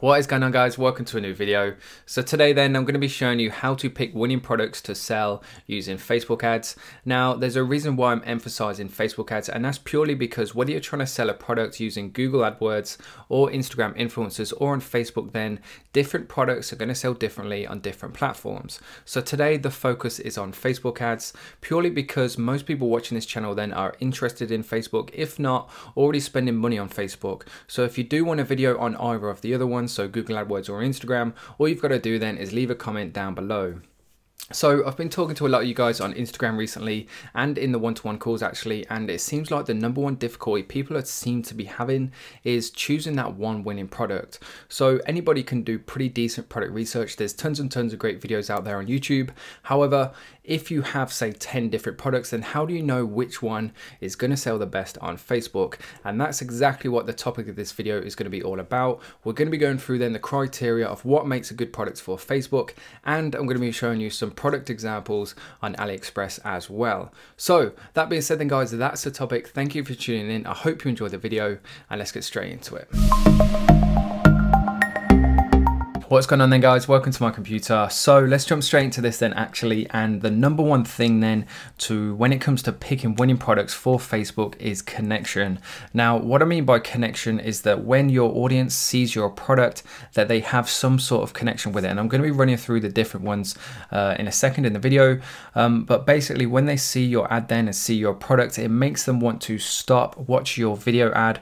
What is going on guys, welcome to a new video. So today then I'm going to be showing you how to pick winning products to sell using Facebook ads. Now there's a reason why I'm emphasizing Facebook ads and that's purely because whether you're trying to sell a product using Google AdWords or Instagram influencers or on Facebook then different products are going to sell differently on different platforms. So today the focus is on Facebook ads purely because most people watching this channel then are interested in Facebook if not already spending money on Facebook. So if you do want a video on either of the other ones so Google AdWords or Instagram, all you've got to do then is leave a comment down below. So I've been talking to a lot of you guys on Instagram recently and in the one-to-one -one calls actually and it seems like the number one difficulty people seem to be having is choosing that one winning product. So anybody can do pretty decent product research. There's tons and tons of great videos out there on YouTube. However, if you have say 10 different products then how do you know which one is going to sell the best on Facebook? And that's exactly what the topic of this video is going to be all about. We're going to be going through then the criteria of what makes a good product for Facebook and I'm going to be showing you some product examples on AliExpress as well. So that being said then guys, that's the topic. Thank you for tuning in. I hope you enjoyed the video and let's get straight into it. What's going on then guys? Welcome to my computer. So let's jump straight into this then actually. And the number one thing then to when it comes to picking winning products for Facebook is connection. Now, what I mean by connection is that when your audience sees your product, that they have some sort of connection with it. And I'm going to be running through the different ones uh, in a second in the video. Um, but basically when they see your ad then and see your product, it makes them want to stop, watch your video ad,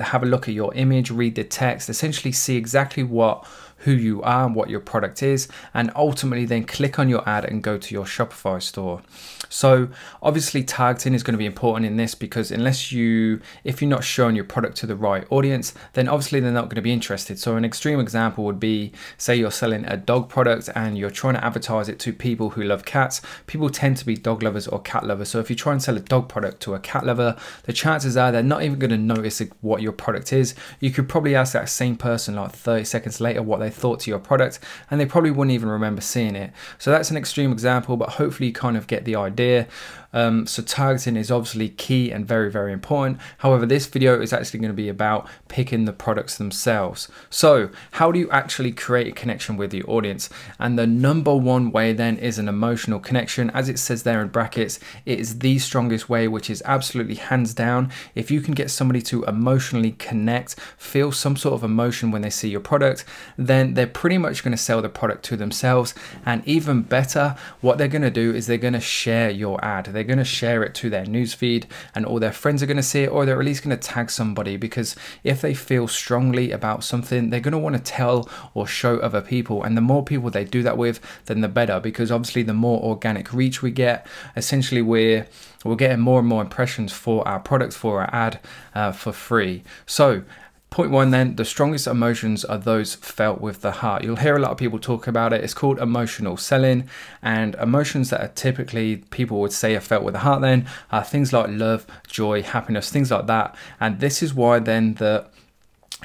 have a look at your image, read the text, essentially see exactly what who you are and what your product is, and ultimately then click on your ad and go to your Shopify store. So obviously targeting is going to be important in this because unless you, if you're not showing your product to the right audience, then obviously they're not going to be interested. So an extreme example would be, say you're selling a dog product and you're trying to advertise it to people who love cats. People tend to be dog lovers or cat lovers. So if you try and sell a dog product to a cat lover, the chances are they're not even going to notice what your product is. You could probably ask that same person like 30 seconds later what they thought to your product and they probably wouldn't even remember seeing it. So that's an extreme example, but hopefully you kind of get the idea. Um, so targeting is obviously key and very, very important. However, this video is actually going to be about picking the products themselves. So how do you actually create a connection with your audience? And the number one way then is an emotional connection. As it says there in brackets, it is the strongest way, which is absolutely hands down. If you can get somebody to emotionally connect, feel some sort of emotion when they see your product, then they're pretty much going to sell the product to themselves. And even better, what they're going to do is they're going to share your ad. They're going to share it to their newsfeed and all their friends are going to see it or they're at least going to tag somebody. Because if they feel strongly about something they're going to want to tell or show other people. And the more people they do that with then the better. Because obviously the more organic reach we get essentially we're we're getting more and more impressions for our products for our ad uh, for free. So Point one then, the strongest emotions are those felt with the heart. You'll hear a lot of people talk about it. It's called emotional selling and emotions that are typically people would say are felt with the heart then are things like love, joy, happiness, things like that. And this is why then the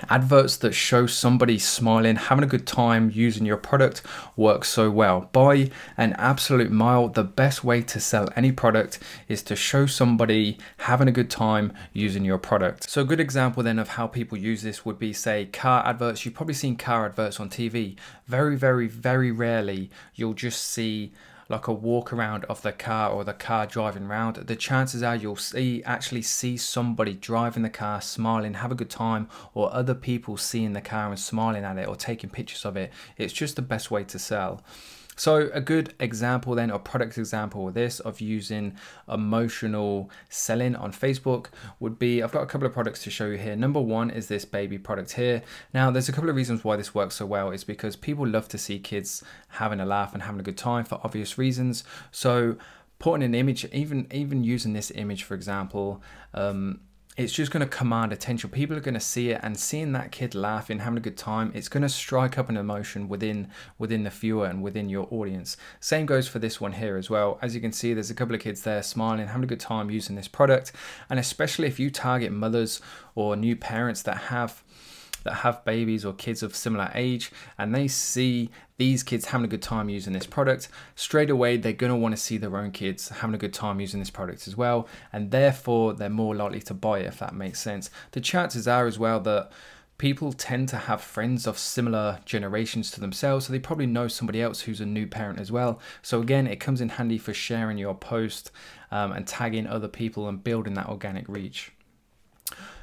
Adverts that show somebody smiling, having a good time using your product work so well. By an absolute mile, the best way to sell any product is to show somebody having a good time using your product. So a good example then of how people use this would be say car adverts. You've probably seen car adverts on TV. Very, very, very rarely you'll just see like a walk around of the car or the car driving around, the chances are you'll see actually see somebody driving the car, smiling, have a good time, or other people seeing the car and smiling at it or taking pictures of it. It's just the best way to sell. So a good example then, or product example of this, of using emotional selling on Facebook would be, I've got a couple of products to show you here. Number one is this baby product here. Now there's a couple of reasons why this works so well is because people love to see kids having a laugh and having a good time for obvious reasons. So putting an image, even, even using this image, for example, um, it's just going to command attention. People are going to see it and seeing that kid laughing, having a good time, it's going to strike up an emotion within within the viewer and within your audience. Same goes for this one here as well. As you can see, there's a couple of kids there smiling, having a good time using this product. And especially if you target mothers or new parents that have that have babies or kids of similar age and they see these kids having a good time using this product, straight away they're going to want to see their own kids having a good time using this product as well. And therefore, they're more likely to buy it if that makes sense. The chances are as well that people tend to have friends of similar generations to themselves, so they probably know somebody else who's a new parent as well. So again, it comes in handy for sharing your post um, and tagging other people and building that organic reach.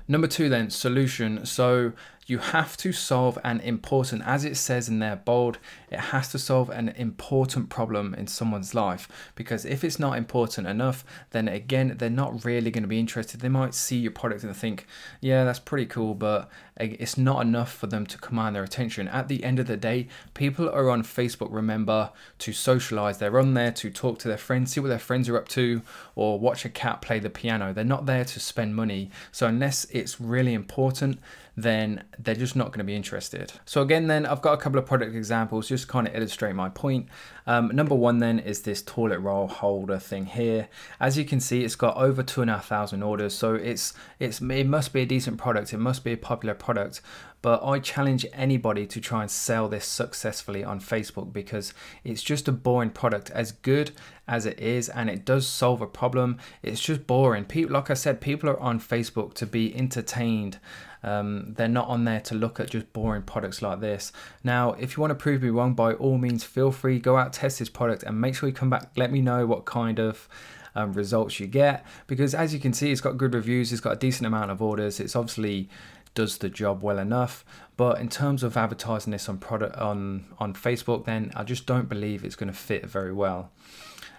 Number two, then, solution. So you have to solve an important, as it says in there bold, it has to solve an important problem in someone's life. Because if it's not important enough, then again, they're not really going to be interested. They might see your product and think, yeah, that's pretty cool, but eh, it's not enough for them to command their attention. At the end of the day, people are on Facebook, remember, to socialize. They're on there to talk to their friends, see what their friends are up to, or watch a cat play the piano. They're not there to spend money. So unless it's really important, then they're just not going to be interested. So again, then I've got a couple of product examples just kind of illustrate my point. Um, number one then is this toilet roll holder thing here. As you can see, it's got over two and a half thousand orders. So it's, it's, it must be a decent product. It must be a popular product but I challenge anybody to try and sell this successfully on Facebook because it's just a boring product as good as it is and it does solve a problem it's just boring people like I said people are on Facebook to be entertained um, they're not on there to look at just boring products like this. Now, if you want to prove me wrong, by all means, feel free, go out, test this product and make sure you come back, let me know what kind of um, results you get because as you can see it's got good reviews it's got a decent amount of orders it's obviously does the job well enough. But in terms of advertising this on product on on facebook then i just don't believe it's going to fit very well.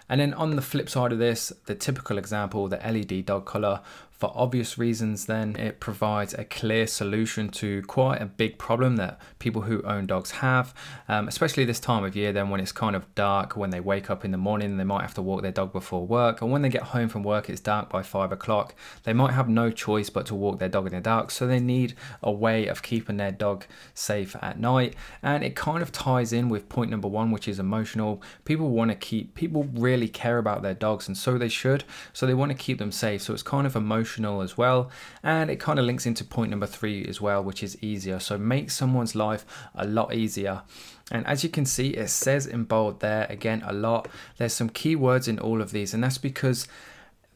And then on the flip side of this, the typical example, the LED dog collar, for obvious reasons, then it provides a clear solution to quite a big problem that people who own dogs have, um, especially this time of year, then when it's kind of dark, when they wake up in the morning, they might have to walk their dog before work, and when they get home from work, it's dark by five o'clock. They might have no choice but to walk their dog in the dark, so they need a way of keeping their dog safe at night. And it kind of ties in with point number one, which is emotional. People want to keep, people really care about their dogs, and so they should, so they want to keep them safe. So it's kind of emotional emotional as well. And it kind of links into point number three as well, which is easier. So make someone's life a lot easier. And as you can see, it says in bold there again a lot. There's some keywords in all of these, and that's because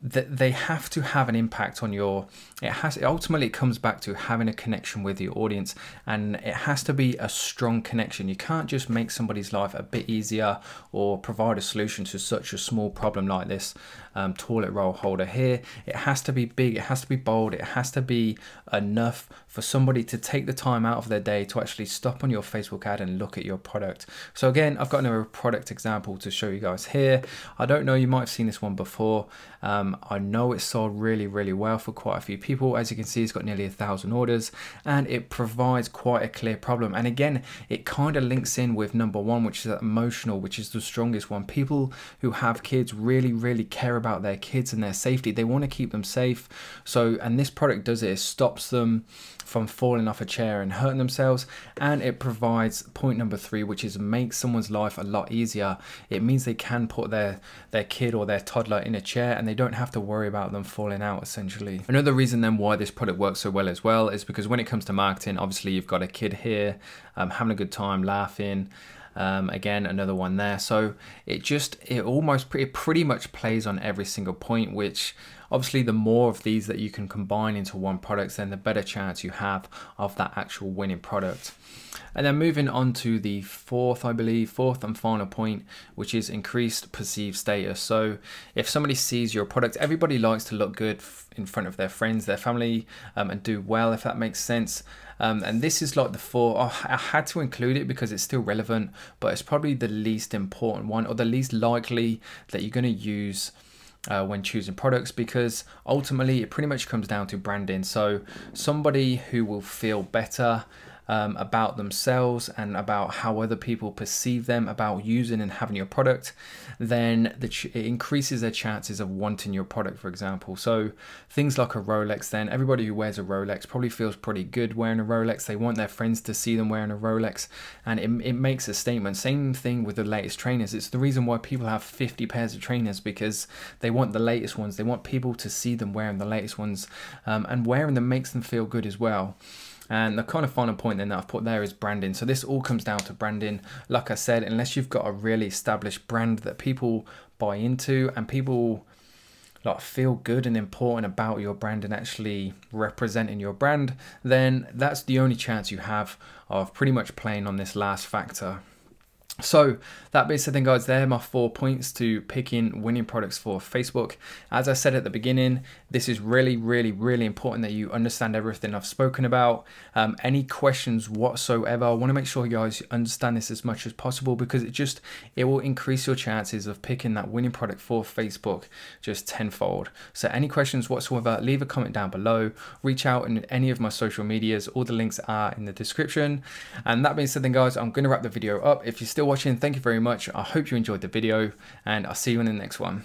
that they have to have an impact on your it has it ultimately comes back to having a connection with your audience and it has to be a strong connection. You can't just make somebody's life a bit easier or provide a solution to such a small problem like this um, toilet roll holder here. It has to be big it has to be bold it has to be enough for somebody to take the time out of their day to actually stop on your facebook ad and look at your product. So again i've got another product example to show you guys here. I don't know you might have seen this one before. Um, I know it sold really, really well for quite a few people. As you can see, it's got nearly a thousand orders and it provides quite a clear problem. And again, it kind of links in with number one, which is emotional, which is the strongest one. People who have kids really, really care about their kids and their safety. They want to keep them safe. So, and this product does it, it stops them from falling off a chair and hurting themselves. And it provides point number three, which is make someone's life a lot easier. It means they can put their, their kid or their toddler in a chair and they don't have to worry about them falling out essentially. Another reason then why this product works so well as well is because when it comes to marketing, obviously you've got a kid here um, having a good time, laughing, um, again, another one there. So it just, it almost, pretty, pretty much plays on every single point, which obviously the more of these that you can combine into one product, then the better chance you have of that actual winning product. And then moving on to the fourth, I believe, fourth and final point, which is increased perceived status. So if somebody sees your product, everybody likes to look good in front of their friends, their family, um, and do well, if that makes sense. Um, and this is like the four, oh, I had to include it because it's still relevant, but it's probably the least important one or the least likely that you're going to use uh, when choosing products because ultimately it pretty much comes down to branding. So somebody who will feel better um, about themselves and about how other people perceive them about using and having your product, then the it increases their chances of wanting your product, for example. So things like a Rolex, then everybody who wears a Rolex probably feels pretty good wearing a Rolex. They want their friends to see them wearing a Rolex, and it, it makes a statement. Same thing with the latest trainers. It's the reason why people have 50 pairs of trainers because they want the latest ones. They want people to see them wearing the latest ones, um, and wearing them makes them feel good as well. And the kind of final point then that I've put there is branding. So this all comes down to branding. Like I said, unless you've got a really established brand that people buy into and people like feel good and important about your brand and actually representing your brand, then that's the only chance you have of pretty much playing on this last factor. So that being said then guys, there are my four points to picking winning products for Facebook. As I said at the beginning, this is really, really, really important that you understand everything I've spoken about. Um, any questions whatsoever, I wanna make sure you guys understand this as much as possible because it just, it will increase your chances of picking that winning product for Facebook just tenfold. So any questions whatsoever, leave a comment down below, reach out in any of my social medias, all the links are in the description. And that being said then guys, I'm gonna wrap the video up. If you're still watching, thank you very much. I hope you enjoyed the video and I'll see you in the next one.